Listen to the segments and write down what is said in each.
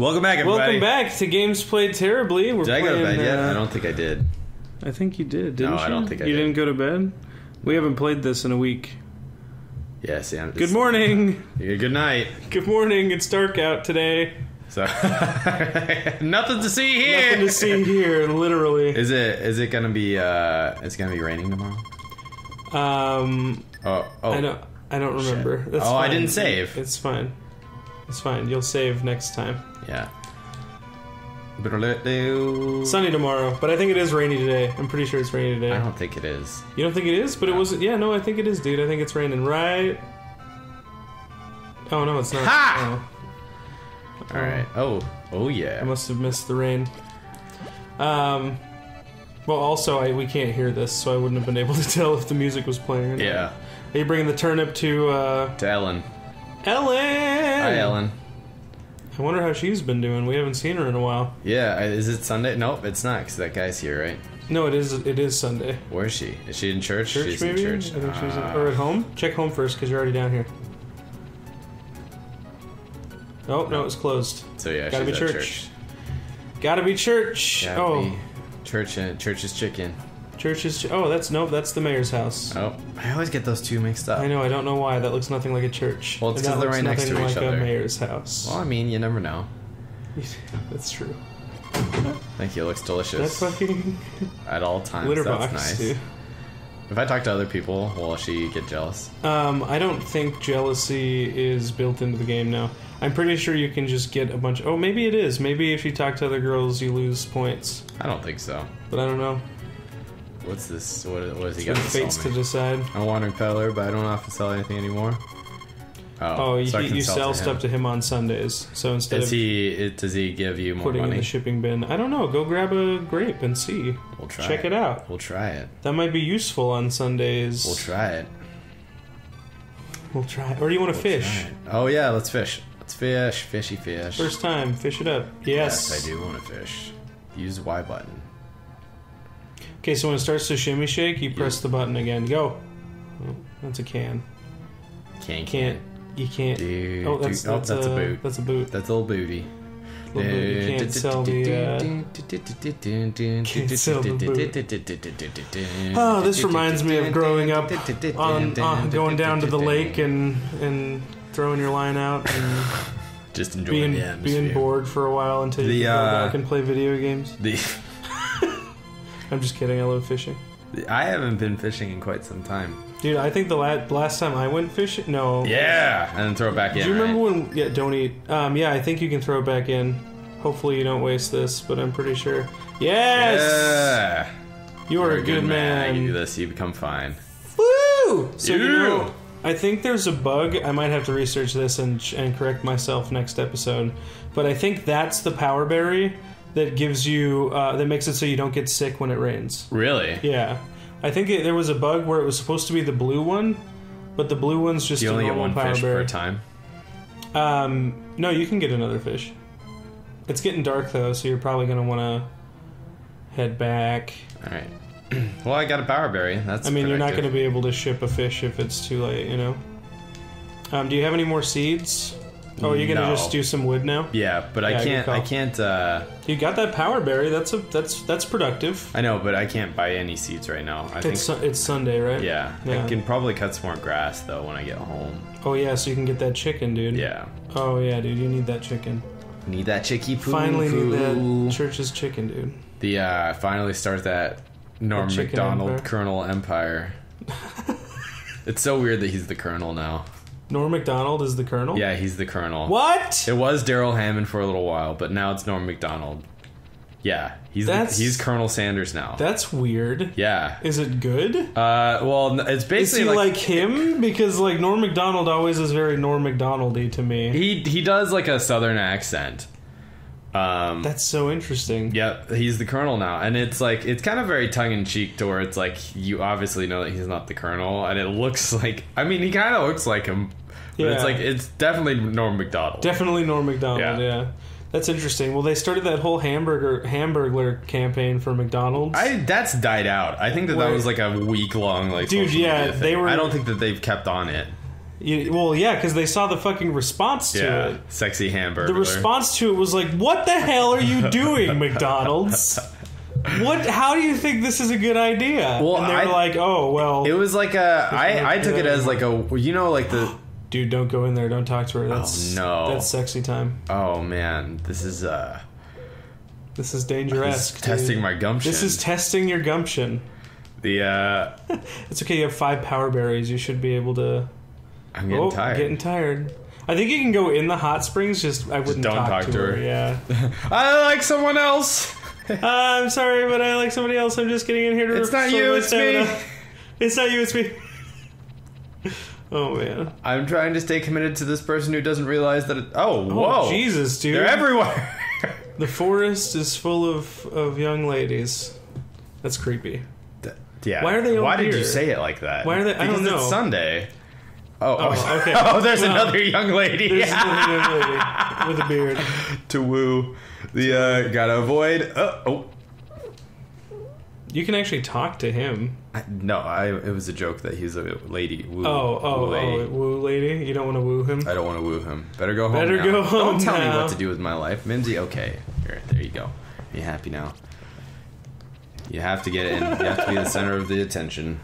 Welcome back, everybody. Welcome back to Games Played Terribly. We're Did I go to playing, bed yet? uh, I don't think I did. I think you did, didn't No, you? I don't think I You did. didn't go to bed? We haven't played this in a week. Yeah, see, I'm Good morning. Good night. Good morning. It's dark out today. So, nothing to see here. Nothing to see here, literally. Is it? Is it gonna be? uh It's gonna be raining tomorrow. Um, Oh, oh. I don't. I don't remember. That's Oh, I fine. didn't save. It's fine. It's fine. You'll save next time. Yeah. Sunny tomorrow, but I think it is rainy today. I'm pretty sure it's rainy today. I don't think it is. You don't think it is? But it wasn't. Yeah, no, I think it is, dude. I think it's raining, right? Oh no, it's not. Ha! Oh. All right. Oh, oh yeah. I must have missed the rain. Um. Well, also, I, we can't hear this, so I wouldn't have been able to tell if the music was playing or not. Yeah. Are you bringing the turnip to uh, To Ellen. Ellen? Hi, Ellen. I wonder how she's been doing. We haven't seen her in a while. Yeah. Is it Sunday? Nope, it's not. Cause that guy's here, right? No, it is. It is Sunday. Where is she? Is she in church? Church, she's maybe. in church. I think she's in, Ah. or at home. Check home first, because you're already down here. Oh no, it's closed. So yeah, Gotta be at church. Gotta be church. Gotta oh, be church. uh, Church is chicken. Church is. Oh, that's no, that's the mayor's house. Oh, I always get those two mixed up. I know. I don't know why. That looks nothing like a church. Well, it's And 'cause that they're right next to nothing each like other. a mayor's house. Well, I mean, you never know. that's true. Thank you. It looks That delicious fucking at all times. litter That's box, nice. dude. If I talk to other people, will she get jealous? Um, I don't think jealousy is built into the game now. I'm pretty sure you can just get a bunch. Oh, maybe it is. Maybe if you talk to other girls, you lose points. I don't think so. But I don't know. What's this? What, what has he got to fates to decide. I'm a wandering peddler, but I don't have to sell anything anymore. Oh, oh you, so I can you sell to stuff to him on Sundays. So instead Is of he? It, does he give you more putting in the shipping bin, I don't know. Go grab a grape and see. we'll try. Check it out. We'll try it. That might be useful on Sundays. We'll try it. We'll try. Or do you want to We'll fish? Oh yeah, let's fish. Let's fish. Fishy fish. First time, fish it up. Yes. yes, I do want to fish. Use the Y button. Okay, so when it starts to shimmy shake, you press the button again. Go. Oh, that's a can. Can't Can't. You can't. Dude, oh, that's, dude. Oh, that's, that's a a, boot. That's a boot. That's a little booty. Little boot. You can't sell the. Uh... Can't sell the Oh, this reminds me of growing up on uh, going down to the lake and and throwing your line out and just enjoying being the atmosphere. being bored for a while until you The, can go uh, back and play video games. The, I'm just kidding. I love fishing, I haven't been fishing in quite some time. dude. I think the la- last time I went fishing, no. Yeah, and then throw it back in. Do you remember right? when? Yeah, don't eat. Um, yeah, I think you can throw it back in. Hopefully you don't waste this, but I'm pretty sure. Yes, Yeah. you are You're a good man. You do this, you become fine. Woo! So you know, I think there's a bug. I might have to research this and and correct myself next episode. But I think that's the power berry that gives you uh, that makes it so you don't get sick when it rains. Really? Yeah, I think it, there was a bug where it was supposed to be the blue one, but the blue one's just You a only get one fish berry. per time. Um, no, you can get another fish. It's getting dark though, so you're probably gonna want to head back. All right. well, I got a power berry. That's. I mean, you're not going to be able to ship a fish if it's too late, you know. Um, do you have any more seeds? Oh, you're you going to No. just do some wood now? Yeah, but Yeah, I can't. I can't. uh You got that power berry. That's a that's that's productive. I know, but I can't buy any seeds right now. I think. It's Su- it's Sunday, right? yeah, Yeah. I can probably cut some more grass though when I get home. Oh yeah, so you can get that chicken, dude. Yeah. Oh yeah, dude, you need that chicken. Need that chicky poo. Finally need that church's chicken, dude. The uh finally start that Norm Macdonald empire. Colonel Empire. it's so weird that he's the Colonel now. Norm Macdonald is the colonel. Yeah, he's the Colonel. What? It was Darrell Hammond for a little while, but now it's Norm Macdonald. Yeah, he's the, he's Colonel Sanders now. That's weird. yeah. Is it good? Uh, well, it's Is basically he like, like, him? Because like Norm Macdonald always is very Norm Macdonaldy to me. he he does like a southern accent. Um, That's so interesting. Yep, he's the colonel now, and it's like it's kind of very tongue in cheek to where it's like you obviously know that he's not the colonel, and it looks like I mean he kind of looks like him, but it's like it's definitely Norm Macdonald. Definitely Norm Macdonald. Yeah. Yeah. That's interesting. Well, they started that whole hamburger Hamburglar campaign for McDonald's. I that's died out. I think that that was like a week long like Dude, yeah, they were- I don't think that they've kept on it. You, well, yeah, because they saw the fucking response to Yeah, it. sexy hamburger. The response to it was like, "What the hell are you doing, McDonald's? What? How do you think this is a good idea?" Well, and they were I- like, "Oh, well, It was like a. I I took it as like a. You know, like the. dude, don't go in there. Don't talk to her. That's Oh, no. that's sexy time. Oh man, this is uh. This is dangerous. This is testing my gumption. This is testing your gumption. the. uh It's okay. You have five power berries. You should be able to. I'm getting oh, tired. getting tired. I think you can go in the hot springs. Just I wouldn't don't talk, to her. her. Yeah. I like someone else. Uh, I'm sorry, but I like somebody else. I'm just getting in here to. It's not you, it's me. It's not you. It's me. Oh man. I'm trying to stay committed to this person who doesn't realize that. It, oh, Oh whoa! Jesus, dude. They're everywhere. the forest is full of of young ladies. That's creepy. yeah. Why are they all Why did you say it like that? Why are they- I Because don't know. It's Sunday. Oh, Oh, okay. oh, there's Well, another young lady. There's another young lady with a beard. to woo. The uh, gotta avoid. Uh, oh, You can actually talk to him. I, no, I. It was a joke that he's a lady. Woo, Oh, oh, woo lady. oh, woo lady. You don't want to woo him. I don't want to woo him. Better go home. Better now. go home Don't tell me what to do with my life, Mimsy. Okay, Here, there you go. Be happy now? You have to get in. You have to be the center of the attention.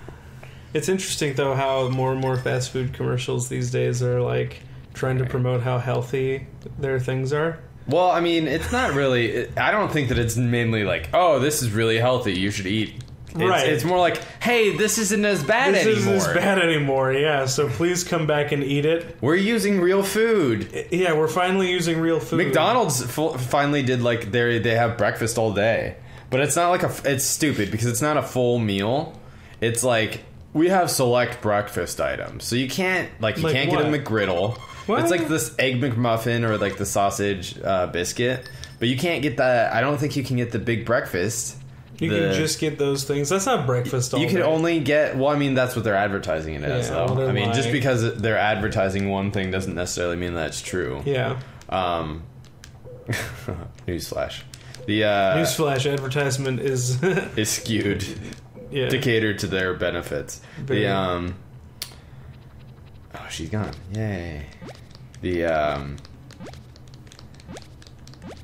It's interesting though how more and more fast food commercials these days are like trying to promote how healthy their things are. Well, I mean, it's not really. It, I don't think that it's mainly like, oh, this is really healthy. You should eat. It's, Right. It's more like, hey, this isn't as bad This anymore. This isn't as bad anymore, yeah. So please come back and eat it. We're using real food. Yeah, we're finally using real food. McDonald's fu- finally did like they they have breakfast all day, but it's not like a. It's stupid because it's not a full meal. It's like we have select breakfast items, so you can't like you Like can't get a what? McGriddle. What? It's like this egg McMuffin or like the sausage uh, biscuit, but you can't get that. I don't think you can get the big breakfast. You The- can just get those things. That's not breakfast You can day. only get. Well, I mean, that's what they're advertising it as, Yeah, though. I mean, just because they're advertising one thing doesn't necessarily mean that it's true. Yeah. Um, newsflash. The uh, Newsflash advertisement is is skewed yeah. to cater to their benefits. Very. The um, oh, she's gone. Yay. The um.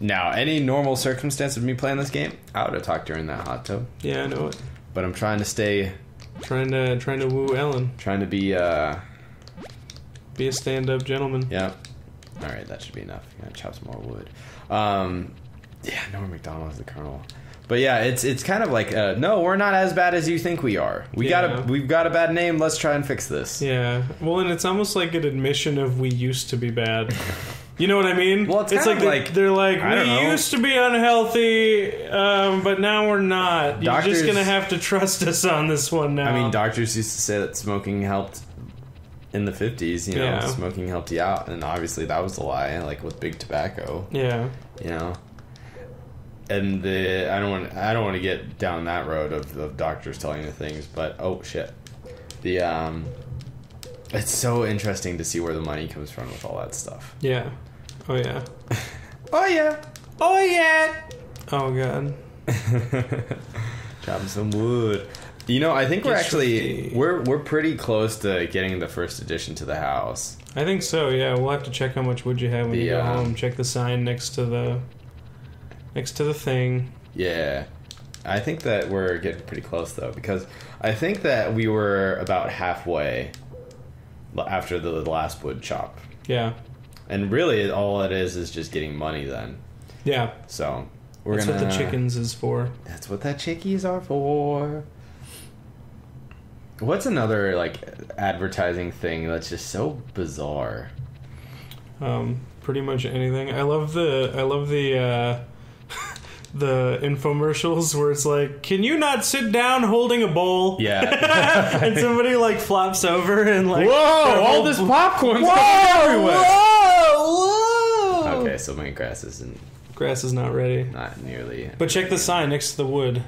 Now, any normal circumstance of me playing this game, I would have talked during that hot tub. Yeah, I know it. But I'm trying to stay, Trying to trying to woo Ellen. trying to be. uh Be a stand up gentleman. Yep. All right, that should be enough. Gotta chop some more wood. Um, yeah, Norm Macdonald is the colonel. But yeah, it's it's kind of like uh, no, we're not as bad as you think we are. We got a we've got a bad name. Let's try and fix this. Yeah. Well, and it's almost like an admission of we used to be bad. You know what I mean? Well, it's like, kind of they- like- they're like I don't we know. used to be unhealthy, um, but now we're not. You're Doctors- just gonna have to trust us on this one now. I mean, doctors used to say that smoking helped in the fifties. You know, Yeah. smoking helped you out, and obviously that was a lie. Like with big tobacco, yeah. you know. And the I don't want I don't want to get down that road of, of doctors telling you things, but oh shit, the um, it's so interesting to see where the money comes from with all that stuff. Yeah. Oh yeah. Oh yeah, oh yeah. Oh god. Chopping some wood. You know, I think we're actually we're we're pretty close to getting the first addition to the house. I think so. Yeah. We'll have to check how much wood you have when you The, go um, home. Check the sign next to the next to the thing. Yeah. I think that we're getting pretty close though because I think that we were about halfway after the last wood chop. Yeah. And really all it is is just getting money then. Yeah. So, we're That's gonna what the chickens is for. That's what that chickies are for. What's another like advertising thing that's just so bizarre? um, pretty much anything. I love the I love the uh, the infomercials where it's like, "Can you not sit down holding a bowl?" Yeah. and somebody like flops over and like, Whoa! All this popcorn everywhere. Whoa! Whoa! Okay, so my grass isn't Grass is not ready. not nearly. But check the sign next to the wood.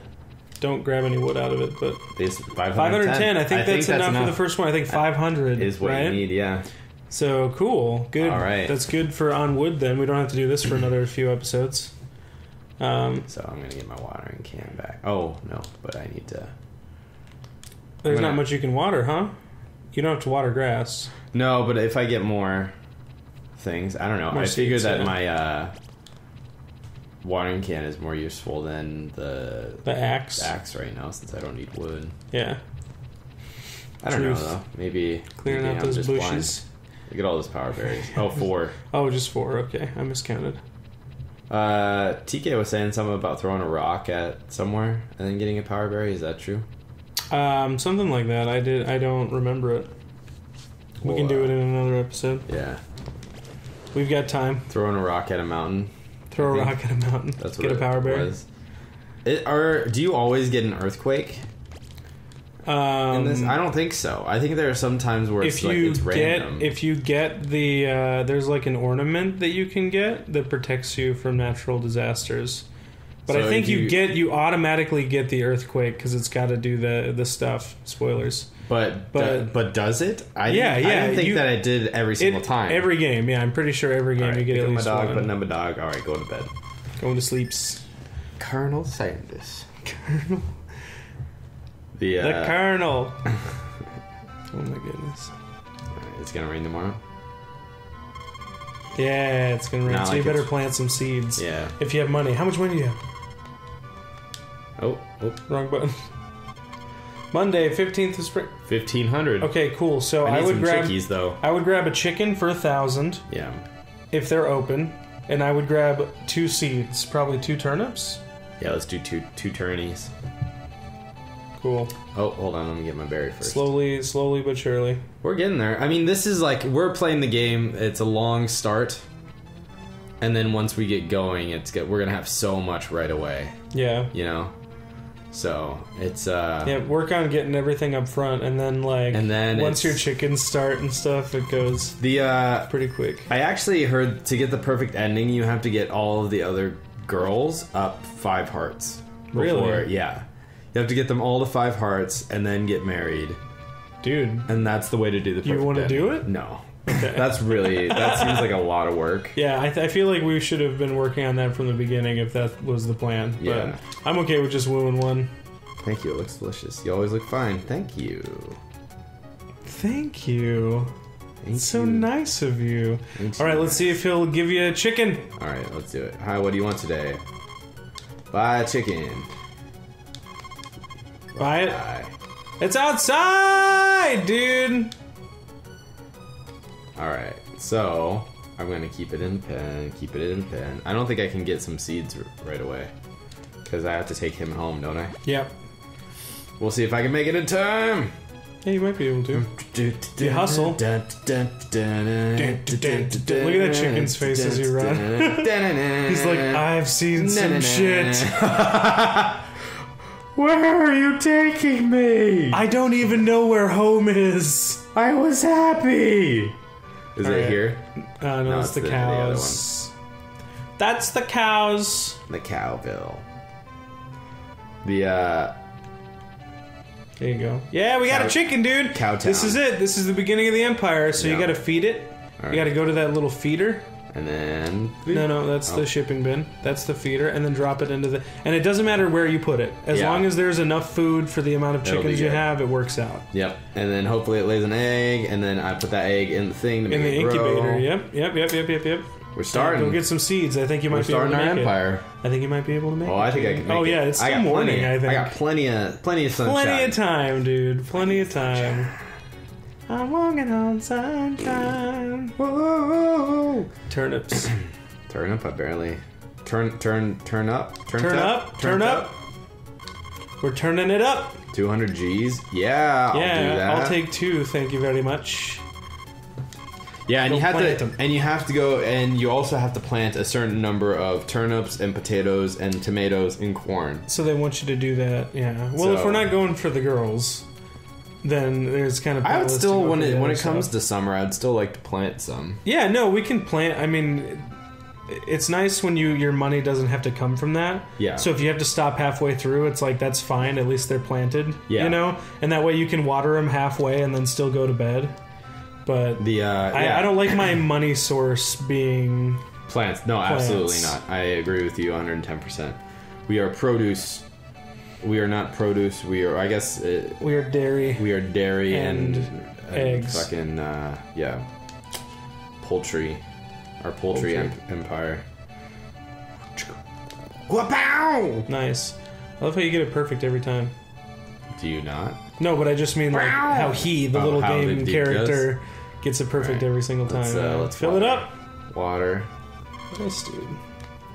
Don't grab any wood out of it. But This 510. 510. I think that's enough, for the first one. I think 500 Is what right? you need, yeah. So cool, good. All right. that's good for on wood. Then we don't have to do this for another few episodes. Um, So I'm gonna get my watering can back. Oh no, but I need to. there's I'm not much you can water, huh? You don't have to water grass. No, but if I get more things, I don't know. More I figure that yeah. my uh, watering can is more useful than the The axe. axe right now since I don't need wood. Yeah. I don't Truth. know though. Maybe Clearing maybe out I'm those just blind. bushes. Look at all those power berries. Oh, four. Oh, just four. Okay, I miscounted. Uh, TK was saying something about throwing a rock at somewhere and then getting a power berry. Is that true? Um, something like that. I did. I don't remember it. We can do uh, it in another episode. Yeah, We've got time. throwing a rock at a mountain. Throw a rock at a mountain. That's what Get a power berry. was. It, are do you always get an earthquake Um, in this? I don't think so. I think there are some times where it's if like you it's get random. if you get the uh, there's like an ornament that you can get that protects you from natural disasters. But So I think you, you- get you automatically get the earthquake because it's got to do the the stuff. Spoilers. but but- but does it? I Yeah, didn't, I yeah, didn't think you- that it did every single It- time. Every game, yeah. I'm pretty sure every game right, you get at up my least dog, one. putting up a dog. All right, go to bed. Going to sleeps. Colonel Sanders. The, The uh, Colonel. oh my goodness. it's gonna rain tomorrow. Yeah, it's gonna rain. Not so like you better it's- plant some seeds. Yeah. If you have money, how much money do you have? Oh, oh, Wrong button. Monday, fifteenth of spring. fifteen hundred. Okay, cool. So I I, would some grab chickies though. I would grab a chicken for a thousand Yeah. if they're open, and I would grab two seeds, probably two turnips. Yeah, let's do two two turnies. Cool. Oh, hold on, let me get my berry first. Slowly, slowly but surely. We're getting there. I mean, this is like we're playing the game. It's a long start, and then once we get going, it's get, we're gonna have so much right away. Yeah. You know, so it's uh, Yeah, work on getting everything up front, and then like, And then once your chickens start and stuff, it goes the uh, pretty quick. I actually heard to get the perfect ending, you have to get all of the other girls up five hearts. Really? Yeah. You have to get them all to five hearts and then get married, Dude, and that's the way to do the. Do you wanna do it? No. That's really that seems like a lot of work. yeah, I, th- I feel like we should have been working on that from the beginning if that was the plan. But Yeah. I'm okay with just wooing one. Thank you. It looks delicious. You always look fine. Thank you. Thank you. Thank It's so you. nice of you. Thank All right, you. let's see if he'll give you a chicken. All right, let's do it. Hi, what do you want today? Buy a chicken. Buy it. Buy. It's outside, dude. All right, so I'm gonna keep it in the pen. Keep it in the pen. I don't think I can get some seeds right away because I have to take him home, don't I? Yep. We'll see if I can make it in time. Yeah, you might be able to. Mm, you hustle. Look at that chicken's face as you run. He's like, I've seen some shit. Where are you taking me? I don't even know where home is. I was happy. Is All it right. here? Uh, no, No, it's it's the the- the cows. That's the cows. The Cowville. The uh There you go. Yeah, we got Cow- a chicken, dude. Cowtown. This is it. This is the beginning of the empire. So you got to feed it. All You got to go to that little feeder. And then No, no, oh. that's Oh. the shipping bin. That's the feeder, and then drop it into the. And it doesn't matter where you put it, as Yeah. long as there's enough food for the amount of be chickens you good. have, it works out. Yep. And then hopefully it lays an egg and then I put that egg in the thing to In make the it grow. incubator. Yep, yep, yep, yep, yep, yep. We're starting. Go get some seeds. I think you We're might be able to starting our make empire. it. I think you might be able to make Oh, it. I think I can make Oh it. yeah, it's I still got morning. Plenty, I think. I got plenty of plenty of sunshine. Plenty of time, dude. Plenty of time. I'm walking on sunshine. Whoa. Turnips. Turn up, I barely. Turn, turn, turn up. Turn, Turn up. up. Turn up. We're turning it up. 200 G's. Yeah, I'll do yeah. I'll take two. Thank you very much. Yeah, and Go you have plant to, 'em. and you have to go, and you also have to plant a certain number of turnips and potatoes and tomatoes and corn. So they want you to do that. Yeah. Well, if we're not going for the girls, then there's kind of. I would still, when it when it comes stuff. to summer, I'd still like to plant some. Yeah, no, we can plant. I mean, it's nice when you your money doesn't have to come from that. Yeah. So if you have to stop halfway through, it's like that's fine. At least they're planted. Yeah. You know, and that way you can water them halfway and then still go to bed. But The uh, I, yeah, I don't like my money source being. plants. No, absolutely not. I agree with you 110. percent We are produce We are not produce. We are. I guess uh, We are dairy. we are dairy and, And and eggs. Fucking uh, yeah. Poultry. Our poultry. Em- empire. Wapow! Nice. I love how you get it perfect every time. Do you not? No, but I just mean like Wow. how he, the Oh, little how the game character, gets it perfect Alright. every single time. Let's, uh, let's Fill it up. Water. Nice, dude.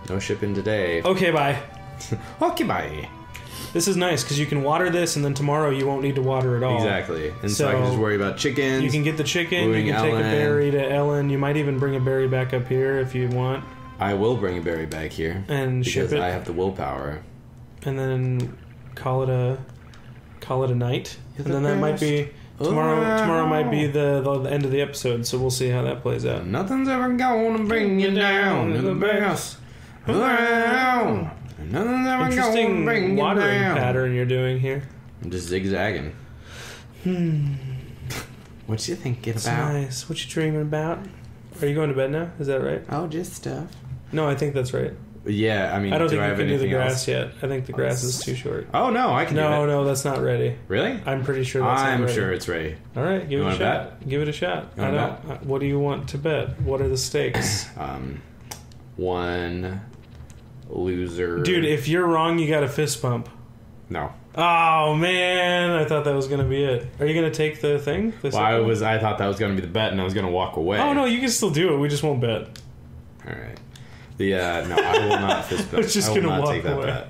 No shipping today. Okay, bye. Okay, bye. This is nice because you can water this, and then tomorrow you won't need to water at all. Exactly. And so, I can just worry about chickens. You can get the chicken. You can take a berry to Ellen. You might even bring a berry back up here if you want, I will bring a berry back here and ship it, I have the willpower. and then call it a call it a night. You're and the then that might be tomorrow. Wow. Tomorrow might be the, the the end of the episode, so we'll see how that plays out. Nothing's ever gonna bring you down to the best. Wow. Nothing's ever gonna Interesting bring you watering down. pattern you're doing here. I'm just zigzagging. Hmm. What you thinking It's about? nice. What you dreaming about? Are you going to bed now? Is that right? Oh, just stuff. No, I think that's right. Yeah, I mean, I don't do think I you can do the grass else? yet. I think the grass is too short. Oh no, I can No, do it. no, that's not ready. Really? I'm pretty sure that's I'm ready. sure it's ready. All right, give You it a wanna shot. Give it a shot. You I don't. uh, What do you want to bet? What are the stakes, Um, one loser. dude? If you're wrong, you got a fist bump. no. Oh man, I thought that was gonna be it. Are you gonna take the thing? The Well, I was. I thought that was going to be the bet, and I was going to walk away. Oh no, you can still do it. We just won't bet. All right. The uh, no, I will not fist bump. I was just I will gonna not walk take that away. bet.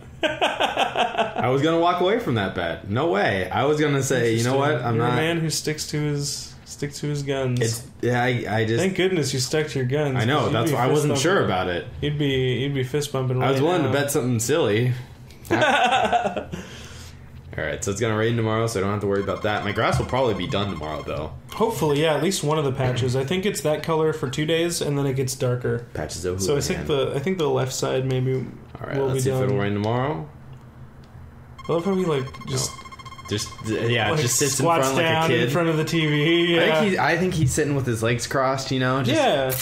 I was gonna walk away from that bet. No way. I was gonna say, you know what? I'm You're not. a man who sticks to his sticks to his guns. It's yeah. I, I just. Thank goodness you stuck to your guns. I know. 'cause you'd That's be why I fist wasn't bumping. sure about it. You'd be you'd be fist bumping. I was right willing now. to bet something silly. All right, so it's gonna rain tomorrow, so I don't have to worry about that. My grass will probably be done tomorrow, though. Hopefully, yeah, at least one of the patches. I think it's that color for two days, and then it gets darker. Patches of So I think the I think the left side maybe All right, will let's see if it'll rain tomorrow. I love how he like just Just yeah, like just sits in front like a kid. in front of the TV. I think he, I think he's sitting with his legs crossed, you know, just yeah.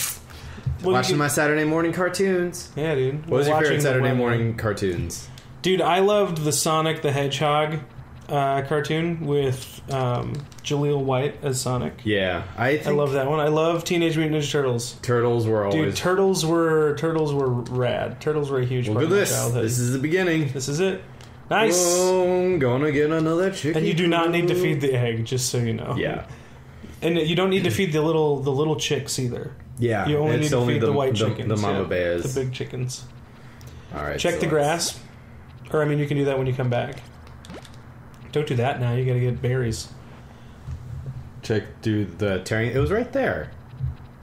Well, watching my Saturday morning cartoons. yeah, dude. What was your favorite Saturday morning cartoons? Dude, I loved the Sonic the Hedgehog uh, cartoon with um, Jaleel White as Sonic. Yeah, I I love that one. I love Teenage Mutant Ninja Turtles. turtles were Dude, always. turtles were turtles were rad. Turtles were a huge Look part of my this. childhood. This is the beginning. This is it. Nice. Oh, gonna get another chicken. And you do not need to feed the egg, just so you know. Yeah, And you don't need to feed the little the little chicks either. yeah. You only need to only feed the, white chickens. The mama yeah, bears. The big chickens. All right. Check so the grass. Or I mean you can do that when you come back. Don't do that now, you gotta get berries. Check. Do the tearing. It was right there.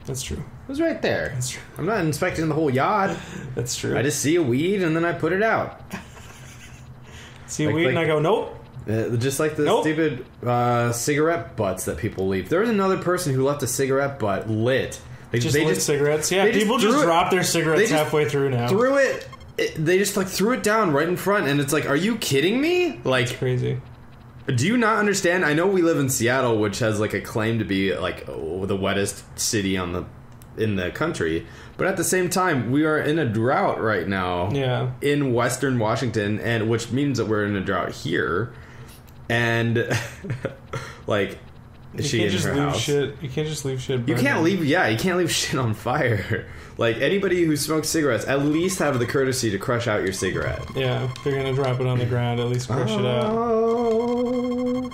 That's true. It was right there. That's true. I'm not inspecting the whole yard. That's true. I just see a weed and then I put it out. See like- weed and I go, Nope. Uh, just like the Nope. stupid uh, cigarette butts that people leave. There was another person who left a cigarette butt lit. They Just they lit just cigarettes. Yeah, just people just it- drop their cigarettes just halfway through now. threw it, it. They just like threw it down right in front, and it's like, are you kidding me? Like, Crazy. do you not understand? I know we live in Seattle, which has like a claim to be like oh, the wettest city on the in the country, but at the same time, we are in a drought right now. Yeah. in Western Washington, and which means that we're in a drought here, and like You she can't in just her leave house. shit. You can't just leave shit. You can't leave, yeah, you can't leave shit on fire. Like anybody who smokes cigarettes, at least have the courtesy to crush out your cigarette. Yeah, if you're gonna drop it on the ground, at least crush it out. Oh,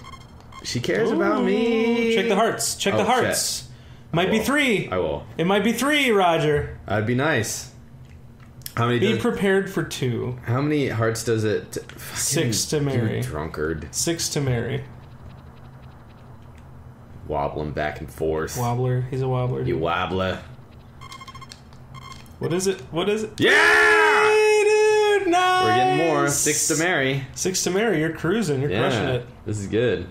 she cares about me. Check the hearts. Check Oh, the hearts. Might be three. I will. It might be three, Roger. That'd be nice. How many? Be does- prepared for two. how many hearts does it? Six to you marry. drunkard, Six to marry. wobbling back and forth. Wobbler. He's a wobbler. You wobbler. What is it? What is it? Yeah. Hey, dude, nice. We're getting more. Six to marry. Six to marry. You're cruising. You're crushing it. This is good.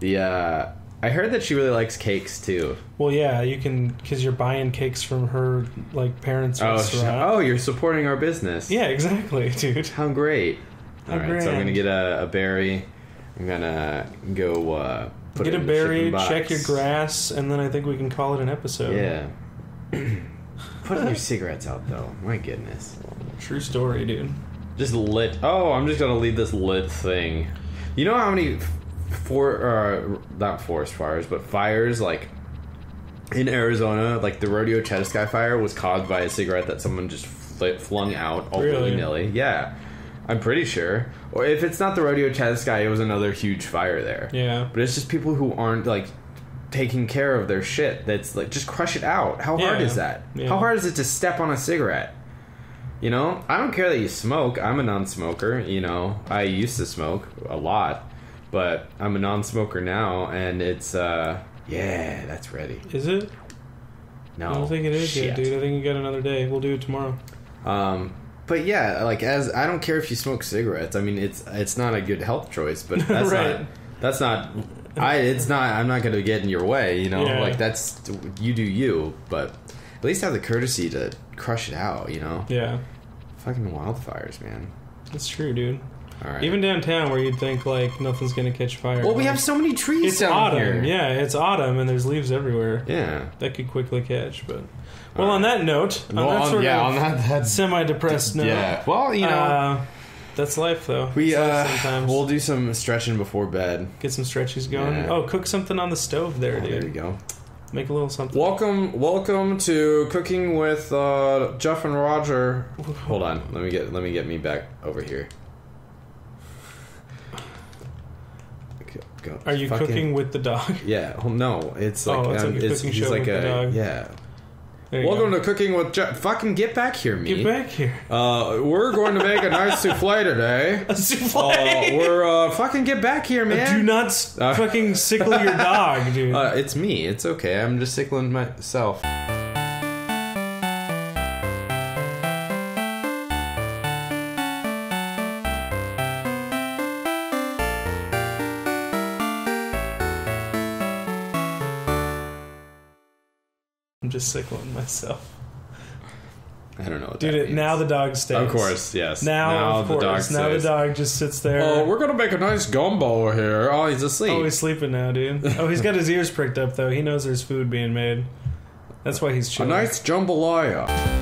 The uh I heard that she really likes cakes too. Well, yeah, you can because you're buying cakes from her like parents' Oh, sh- restaurant. oh, you're supporting our business. Yeah, exactly, dude. How great. How All right, so I'm gonna get a, a berry. I'm gonna go uh put Get a berry, check your grass, and then I think we can call it an episode. Yeah. Putting your cigarettes out though. My goodness. True story, dude. just lit. Oh, I'm just gonna leave this lit thing. You know how many for uh, not forest fires, but fires like in Arizona, like the rodeo Chediski fire was caused by a cigarette that someone just fl- flung out all Really? willy nilly. Yeah, I'm pretty sure. Or if it's not the rodeo Chediski, it was another huge fire there. Yeah. But it's just people who aren't like taking care of their shit. That's like just crush it out. How hard Yeah. is that? Yeah. How hard is it to step on a cigarette? You know, I don't care that you smoke. I'm a non-smoker. You know, I used to smoke a lot, but I'm a non-smoker now, and it's uh, yeah, that's ready. Is it? No, I don't think it is shit. yet, dude. I think you got another day. We'll do it tomorrow. Um, but yeah, like as I don't care if you smoke cigarettes. I mean, it's it's not a good health choice, but that's Right. not that's not. I it's not. I'm not going to get in your way. You know, Yeah. like that's you do you, but at least have the courtesy to crush it out. You know, Yeah, fucking wildfires, man. that's true, dude. All right. Even downtown, where you'd think like nothing's gonna catch fire. well, we like, have so many trees It's down autumn. here. Yeah, it's autumn, and there's leaves everywhere. Yeah. That could quickly catch. But well, All on that note, on Well, that sort yeah, of on that, that's semi-depressed note, yeah. Well, you know, uh, that's life, though. we uh, sometimes we'll do some stretching before bed. get some stretchies going. Yeah. Oh, cook something on the stove there, Oh, there you go. Make a little something. Welcome, welcome to cooking with uh, Geoff and Roger. Hold on, let me get let me get me back over here. Go- go- Are you fucking- cooking with the dog? Yeah. Well, no, it's like Oh, it's um, like a it's, cooking he's show like with a the dog. yeah. There you Welcome go. to cooking with Geoff. Fucking get back here, me. Get back here. Uh, we're going to make a nice souffle today. A Uh, souffle. we're uh, fucking get back here, man. Do not s- Uh, fucking sickle your dog, dude. Uh, it's me. It's okay. I'm just sickling myself. I'm just sickling myself. I don't know what Dude, that it, means. now the dog stays. Of course, yes. Now, of the course. dog now the stays. dog just sits there. Oh, we're gonna make a nice gumbo here. Oh, he's asleep. Oh, he's sleeping now, dude. Oh, he's got his ears pricked up though. He knows there's food being made. That's why he's a chilling. nice jambalaya.